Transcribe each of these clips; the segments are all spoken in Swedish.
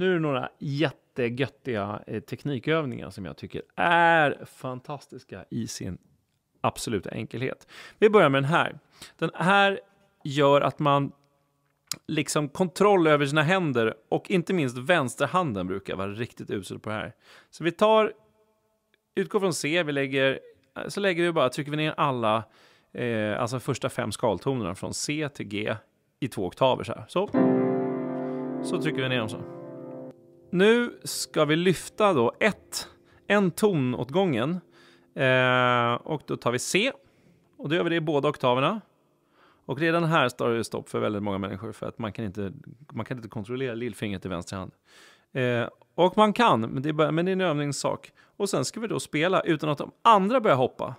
Nu är det några jättegöttiga eh, teknikövningar som jag tycker är fantastiska i sin absoluta enkelhet. Vi börjar med den här. Den här gör att man liksom kontroll över sina händer och inte minst vänsterhanden brukar vara riktigt usel på det här. Så vi tar, utgår från C, vi lägger, så lägger vi bara, trycker vi ner alla, eh, alltså första fem skaltonerna från C till G i två oktaver så här. Så, så trycker vi ner dem så. Nu ska vi lyfta då ett, en ton åt gången eh, och då tar vi C och då gör vi det i båda oktaverna. Och redan här står det stopp för väldigt många människor för att man kan inte, man kan inte kontrollera lillfingret i vänster hand. Eh, och man kan, men det, är bara, men det är en övningssak. Och sen ska vi då spela utan att de andra börjar hoppa.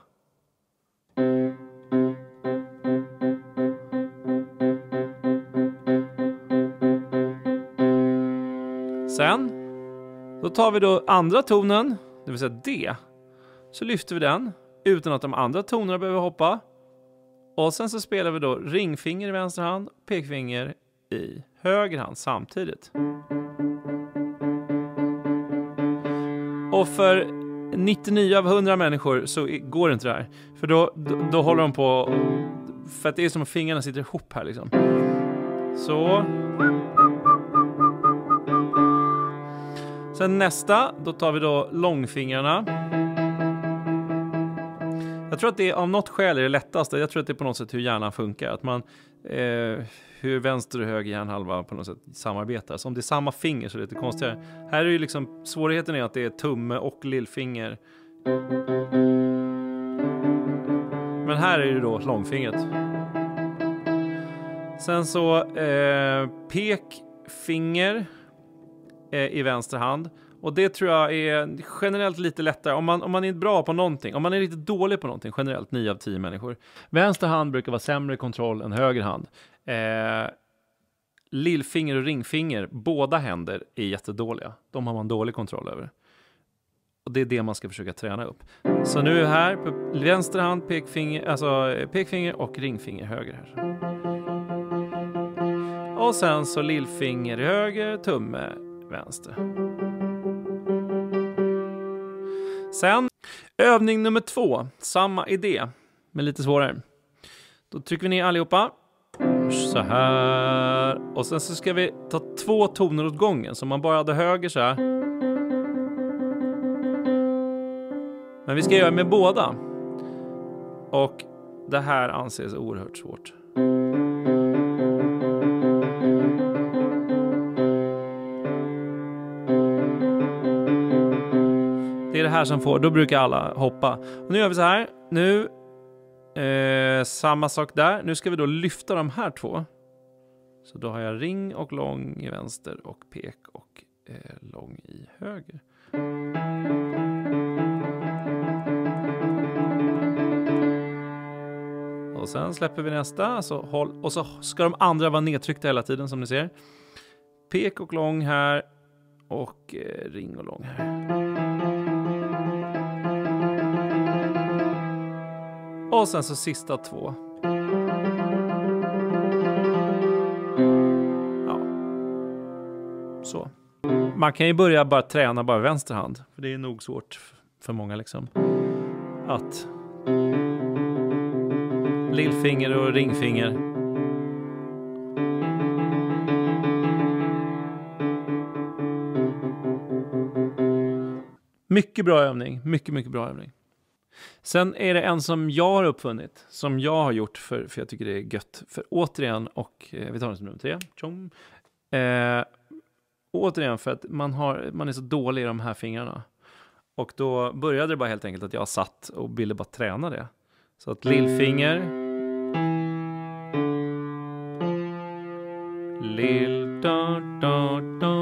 Sen, då tar vi då andra tonen, det vill säga D. Så lyfter vi den utan att de andra tonerna behöver hoppa. Och sen så spelar vi då ringfinger i vänster hand, pekfinger i höger hand samtidigt. Och för 99 av 100 människor så går inte det här. För då, då, då håller de på, för att det är som att fingrarna sitter ihop här liksom. Så. Sen nästa, då tar vi då långfingrarna. Jag tror att det är av något skäl är det lättaste. Jag tror att det är på något sätt hur hjärnan funkar. Att man, eh, hur vänster och höger hjärnhalva på något sätt samarbetar. Så om det är samma finger så är det lite konstigare. Här är ju liksom, svårigheten är att det är tumme och lillfinger. Men här är det då långfingret. Sen så eh, pekfinger Eh, i vänster hand. Och det tror jag är generellt lite lättare om man, om man är bra på någonting. Om man är riktigt dålig på någonting, generellt 9 av 10 människor. Vänster hand brukar vara sämre kontroll än höger hand. Eh, lillfinger och ringfinger, båda händer är jättedåliga. De har man dålig kontroll över. Och det är det man ska försöka träna upp. Så nu är här, på vänster hand, pekfinger, alltså pekfinger och ringfinger höger här. Och sen så lillfinger höger, tumme vänster. Sen övning nummer två, samma idé, men lite svårare. Då trycker vi ner allihopa. Så här. Och sen så ska vi ta två toner åt gången. Så om man bara hade höger så här. Men vi ska göra med båda. Och det här anses oerhört svårt. Här som får, då brukar alla hoppa. Och nu gör vi så här. Nu, eh, samma sak där. Nu ska vi då lyfta de här två. Så då har jag ring och lång i vänster och pek och eh, lång i höger. Och sen släpper vi nästa. Så håll, och så ska de andra vara nedtryckta hela tiden som ni ser. Pek och lång här. Och eh, ring och lång här. Och sen så sista två. Ja. Så. Man kan ju börja bara träna bara vänster hand. För det är nog svårt för många liksom. Att lillfinger och ringfinger. Mycket bra övning. Mycket, mycket bra övning. Sen är det en som jag har uppfunnit, som jag har gjort för, för jag tycker det är gött. För återigen, och eh, vi tar den som nummer tre. Tjong. Eh, återigen för att man, har, man är så dålig i de här fingrarna. Och då började det bara helt enkelt att jag satt och ville bara träna det. Så att lillfinger. Lill da da da da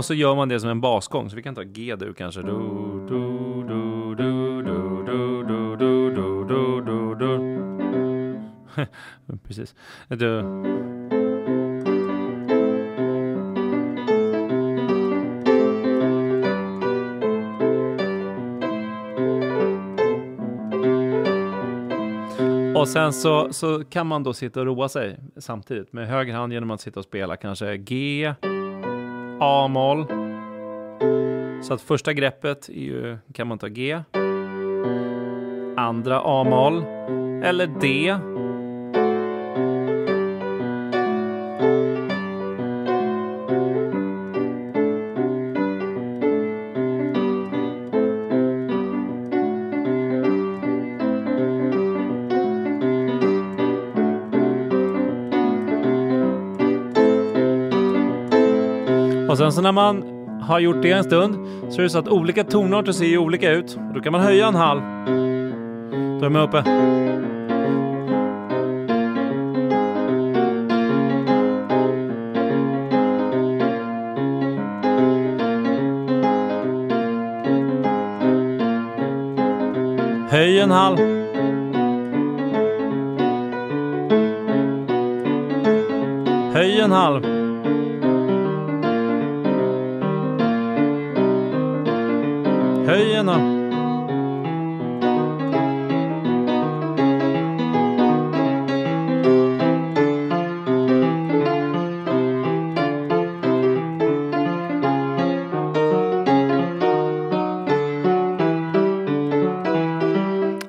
och så gör man det som en basgång, så vi kan ta G-dur kanske. Du, du, du, du, du, du, du, du, du, du, du, du. Precis. Du. Och sen så, så kan man då sitta och roa sig samtidigt med höger hand genom att sitta och spela kanske G, A-moll. Så att första greppet är ju, kan man ta G, andra A-moll. Eller D. Och sen så när man har gjort det en stund så är det så att olika tonarter ser ju olika ut. Och då kan man höja en halv. Då är man uppe. Höj en halv. Höj en halv. Höjerna.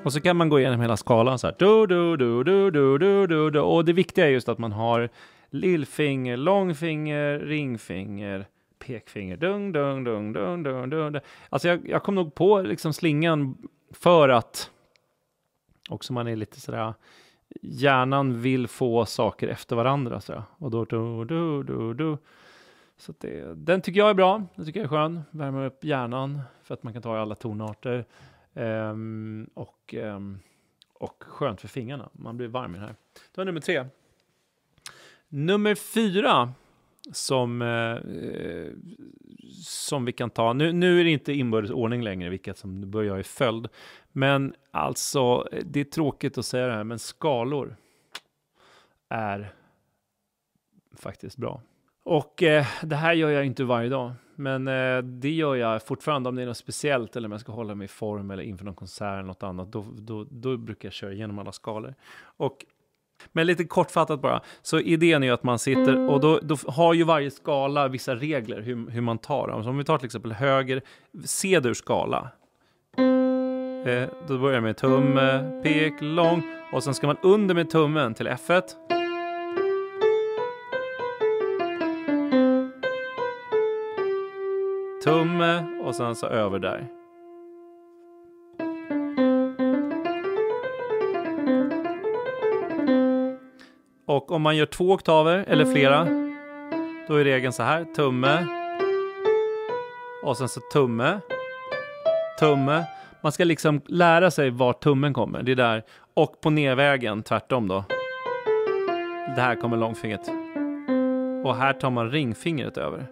Och så kan man gå igenom hela skalan så här. Du, du, du, du, du, du, du, du. Och det viktiga är just att man har lillfinger, långfinger, ringfinger, pekfinger. Dung, dung, dung, dung, dung, dung. Alltså jag, jag kom nog på liksom slingan för att också man är lite sådär hjärnan vill få saker efter varandra Sådär. och då du, du, du, du. Så det, den tycker jag är bra. Den tycker jag är skön. Värmer upp hjärnan för att man kan ta i alla tonarter. Um, och, um, och skönt för fingrarna. Man blir varm i den här. Det var nummer tre. Nummer fyra som, eh, som vi kan ta. Nu, nu är det inte inbördes ordning längre, vilket som börjar i följd. Men alltså, det är tråkigt att säga det här, men skalor är faktiskt bra. Och eh, det här gör jag inte varje dag, men eh, det gör jag fortfarande om det är något speciellt eller om jag ska hålla mig i form eller inför någon konsert eller något annat. Då, då, då brukar jag köra igenom alla skalor. Och men lite kortfattat bara, så idén är ju att man sitter och då, då har ju varje skala vissa regler hur, hur man tar dem. Så om vi tar till exempel höger C-dur skala. Eh, då börjar jag med tumme, pek, lång och sen ska man under med tummen till F1. Tumme och sen så över där. Och om man gör två oktaver eller flera, då är regeln så här. Tumme. Och sen så tumme. Tumme. Man ska liksom lära sig var tummen kommer. Det är där. Och på nedvägen tvärtom då. Det här kommer långfingret. Och här tar man ringfingret över.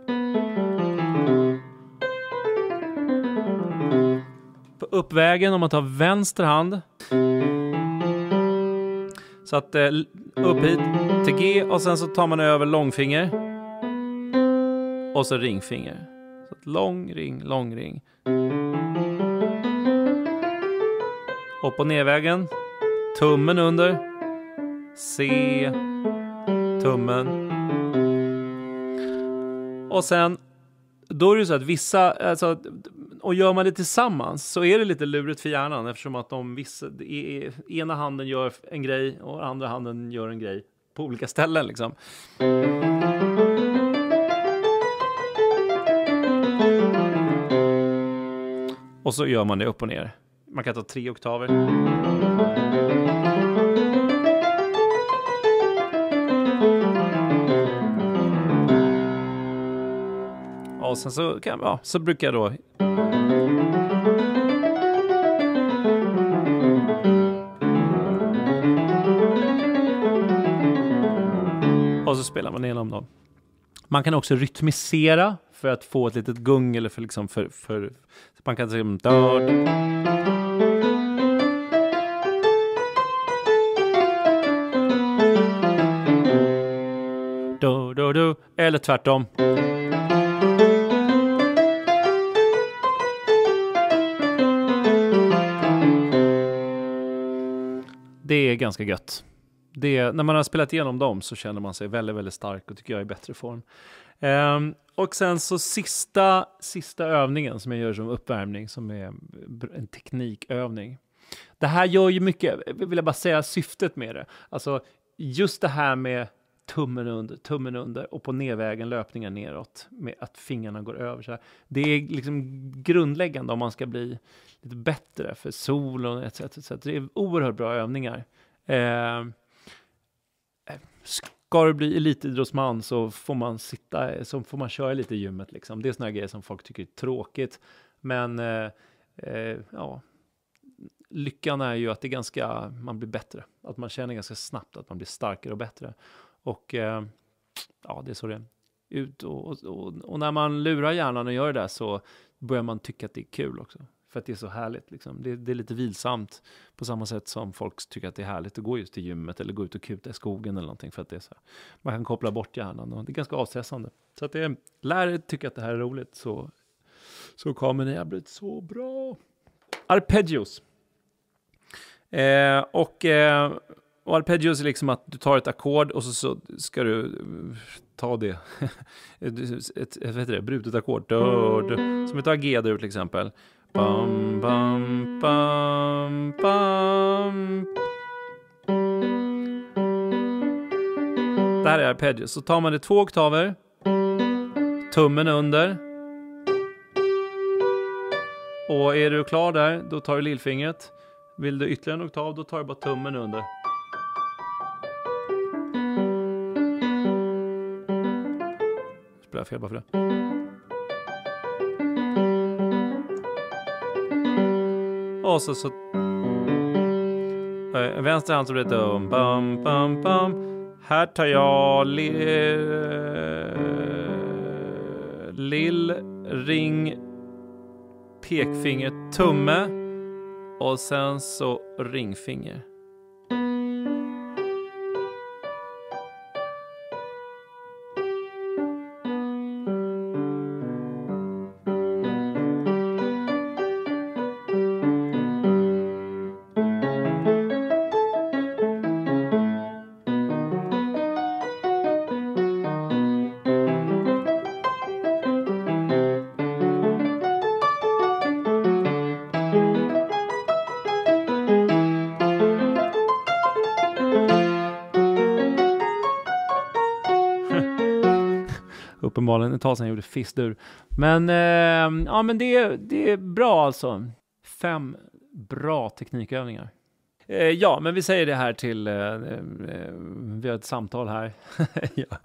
På uppvägen om man tar vänster hand så att eh, upp hit till G och sen så tar man över långfinger. Och så ringfinger. Så att lång ring, lång ring. Upp och nervägen. Tummen under. C. Tummen. Och sen, då är det så att vissa, alltså och gör man det tillsammans så är det lite lurigt för hjärnan eftersom att de vissa, är, ena handen gör en grej och andra handen gör en grej på olika ställen liksom. Och så gör man det upp och ner. Man kan ta tre oktaver. Och sen så, kan, ja, så brukar jag då så spelar man igenom dem. Man kan också rytmisera för att få ett litet gung eller för liksom för, för man kan säga dörd. Du, du, du, eller tvärtom. ganska gött. Det, när man har spelat igenom dem så känner man sig väldigt, väldigt stark och tycker jag är i bättre form. Um, och sen så sista, sista övningen som jag gör som uppvärmning, som är en teknikövning. Det här gör ju mycket, vill jag bara säga syftet med det. Alltså just det här med tummen under, tummen under och på nedvägen löpningar neråt med att fingrarna går över. Så här. Det är liksom grundläggande om man ska bli lite bättre för solen etc. etc. Det är oerhört bra övningar. Eh, ska du bli elitidrottsman så får man sitta, så får man köra lite i gymmet liksom. Det är sådana grejer som folk tycker är tråkigt. Men eh, eh, ja, lyckan är ju att det är ganska, man blir bättre. Att man känner ganska snabbt att man blir starkare och bättre. Och eh, ja, det är så det är. Ut och, och, och, när man lurar hjärnan och gör det där så börjar man tycka att det är kul också. För att det är så härligt. Liksom. Det, det, är lite vilsamt på samma sätt som folk tycker att det är härligt att gå just till gymmet eller gå ut och kuta i skogen eller någonting. För att det är så här. Man kan koppla bort hjärnan och det är ganska avstressande. Så att det är, lär er tycka att det här är roligt så, så kommer ni att bli så bra. Arpeggios. Eh, och, eh, och arpeggios är liksom att du tar ett ackord och så, så ska du eh, ta det. ett, ett, ett, vad heter det? brutet ackord. Som ett AG G till exempel. Bam, bam, bam, bam. Det här är arpeggio. Så tar man det två oktaver. Tummen under. Och är du klar där, då tar du lillfingret. Vill du ytterligare en oktav, då tar du bara tummen under. Spelar fel bara för det. Och så, så äh, vänster hand så blir det dum, bam, bam, bam. Här tar jag li, eh, lill, ring, pekfinger, tumme och sen så ringfinger. Uppenbarligen ett tag sedan jag gjorde fistur. Men, eh, ja, men det, det är bra alltså. Fem bra teknikövningar. Eh, ja, men vi säger det här till, eh, eh vi har ett samtal här ja,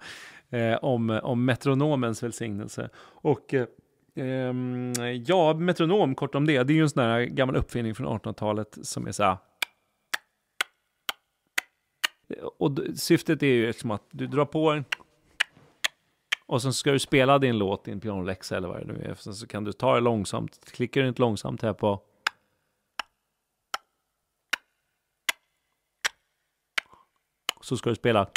eh, om, om metronomens välsignelse. Och eh, ehm, ja, metronom, kort om det, det är ju en sån där gammal uppfinning från 1800-talet som är så här och syftet är ju liksom att du drar på en och sen ska du spela din låt, din pianoläxa eller vad det nu är. Sen så kan du ta det långsamt. Klickar du inte långsamt här på så ska du spela.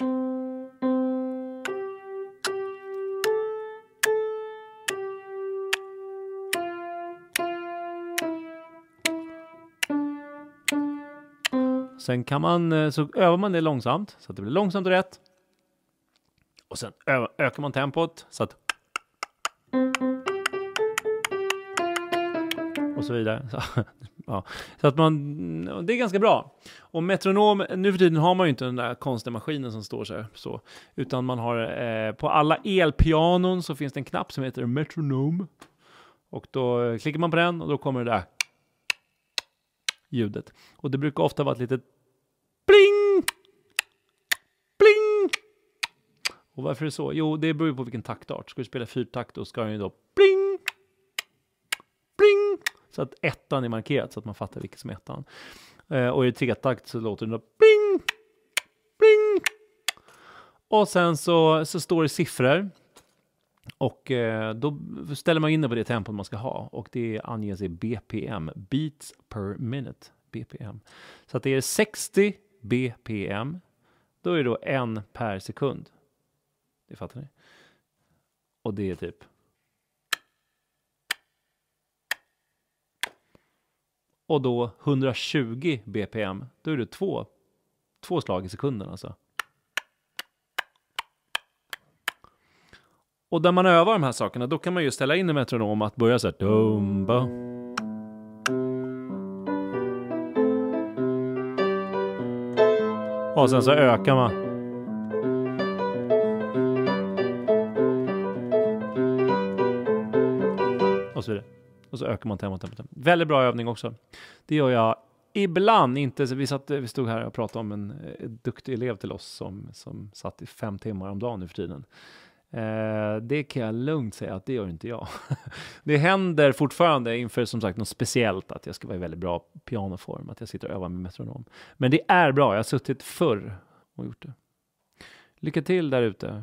Sen kan man, eh, så övar man det långsamt så att det blir långsamt och rätt. Och sen ökar man tempot så att och så vidare. Så, ja. så att man, det är ganska bra. Och metronom, nu för tiden har man ju inte den där konstiga maskinen som står så här, så, utan man har eh, på alla elpianon så finns det en knapp som heter metronom. Och då klickar man på den och då kommer det där ljudet. Och det brukar ofta vara ett litet pling Och varför är det så? Jo, det beror på vilken taktart. Ska du spela fyrtakt då ska den ju då pling, pling, så att ettan är markerad så att man fattar vilket som är ettan. Eh, och i tretakt så låter den då pling, pling. Och sen så, så står det siffror. Och eh, då ställer man in det på det tempot man ska ha och det anges i BPM, beats per minute, BPM. Så att det är 60 BPM, då är det då en per sekund. Det fattar ni? Och det är typ och då 120 bpm, då är det två två slag i sekunden alltså. Och när man övar de här sakerna, då kan man ju ställa in en metronom att börja så här. Dumba. Och sen så ökar man. Och så vidare. Och så ökar man tempot, Tempo, tempo. Väldigt bra övning också. Det gör jag ibland, inte, vi, satt, vi stod här och pratade om en eh, duktig elev till oss som, som satt i fem timmar om dagen nu för tiden. Eh, det kan jag lugnt säga att det gör inte jag. det händer fortfarande inför som sagt något speciellt att jag ska vara i väldigt bra pianoform, att jag sitter och övar med metronom. Men det är bra, jag har suttit förr och gjort det. Lycka till där ute.